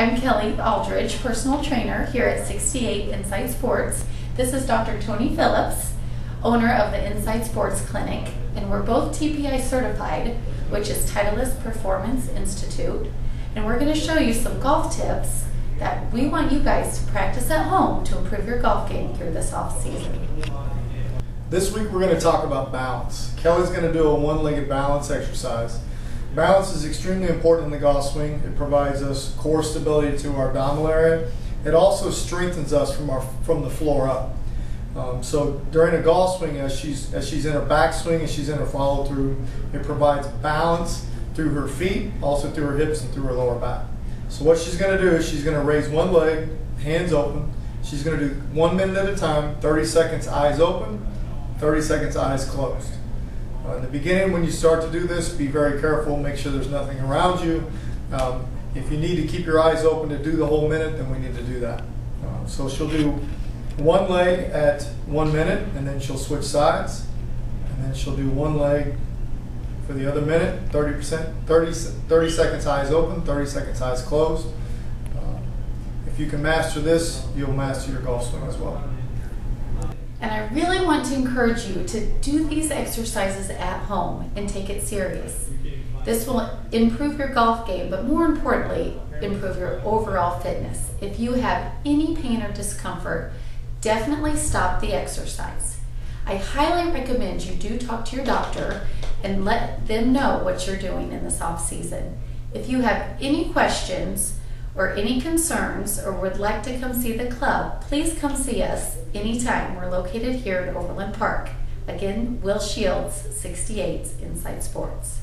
I'm Kelly Aldridge, personal trainer here at 68 Inside Sports. This is Dr. Tony Phillips, owner of the Inside Sports Clinic, and we're both TPI certified, which is Titleist Performance Institute. And we're going to show you some golf tips that we want you guys to practice at home to improve your golf game through this off season. This week we're going to talk about balance. Kelly's going to do a one-legged balance exercise. Balance is extremely important in the golf swing. It provides us core stability to our abdominal area. It also strengthens us from our from the floor up. Um, so during a golf swing, as she's as she's in her backswing and she's in her follow through, it provides balance through her feet, also through her hips and through her lower back. So what she's going to do is she's going to raise one leg, hands open. She's going to do one minute at a time, 30 seconds eyes open, 30 seconds eyes closed. Uh, in the beginning, when you start to do this, be very careful. Make sure there's nothing around you. Um, if you need to keep your eyes open to do the whole minute, then we need to do that. Uh, so she'll do one leg at one minute, and then she'll switch sides, and then she'll do one leg for the other minute, 30%, 30, 30 seconds eyes open, 30 seconds eyes closed. Uh, if you can master this, you'll master your golf swing as well. Really want to encourage you to do these exercises at home and take it serious. This will improve your golf game, but more importantly, improve your overall fitness. If you have any pain or discomfort, definitely stop the exercise. I highly recommend you do talk to your doctor and let them know what you're doing in this off season. If you have any questions, or any concerns or would like to come see the club, please come see us anytime. We're located here at Overland Park. Again, Will Shields, 68 Inside Sports.